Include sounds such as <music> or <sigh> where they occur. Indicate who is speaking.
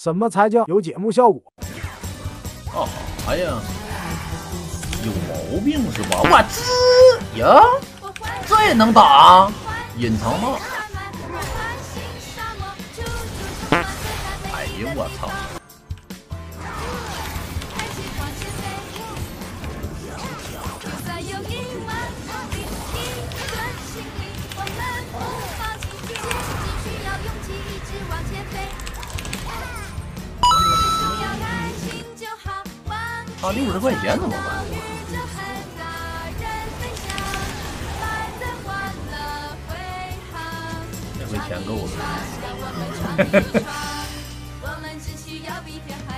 Speaker 1: 什么才叫有节目效果？
Speaker 2: 干哈呀？有毛病是吧？我滋呀，这也能打？隐藏吗？哎呀，我操！啊，六十块钱怎么办？这回钱够了。<laughs> <laughs>